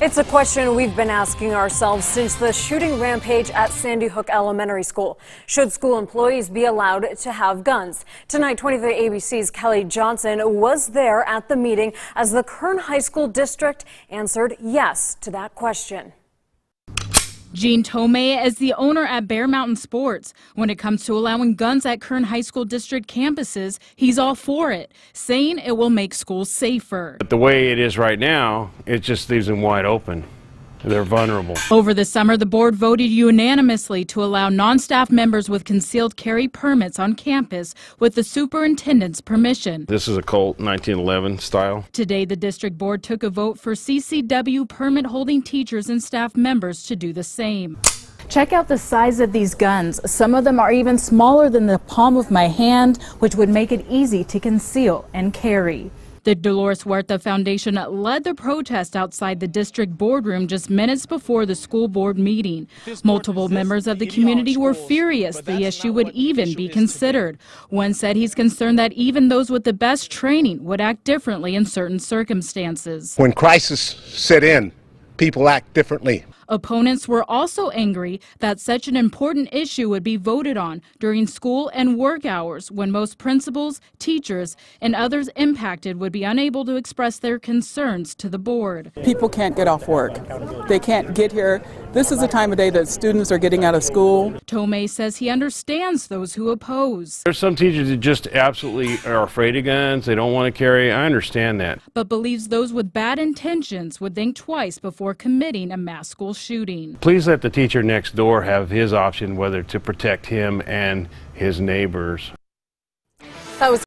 It's a question we've been asking ourselves since the shooting rampage at Sandy Hook Elementary School. Should school employees be allowed to have guns? Tonight, 23 ABC's Kelli Johnson was there at the meeting as the Kern High School District answered yes to that question. Gene Tomei is the owner at Bear Mountain Sports. When it comes to allowing guns at Kern High School District campuses, he's all for it, saying it will make schools safer. But the way it is right now, it just leaves them wide open. They're vulnerable. Over the summer, the board voted unanimously to allow non-staff members with concealed carry permits on campus with the superintendent's permission. This is a Colt 1911 style. Today, the district board took a vote for CCW permit holding teachers and staff members to do the same. Check out the size of these guns. Some of them are even smaller than the palm of my hand, which would make it easy to conceal and carry. The Dolores Huerta Foundation led the protest outside the district boardroom just minutes before the school board meeting. Multiple members of the community were furious the issue would even be considered. One said he's concerned that even those with the best training would act differently in certain circumstances. When crisis set in, people act differently. Opponents were also angry that such an important issue would be voted on during school and work hours when most principals, teachers, and others impacted would be unable to express their concerns to the board. People can't get off work. They can't get here. This is the time of day that students are getting out of school. Tomei says he understands those who oppose. There's some teachers that just absolutely are afraid of guns. They don't want to carry. I understand that. But believes those with bad intentions would think twice before committing a mass school shooting. Please let the teacher next door have his option whether to protect him and his neighbors. That was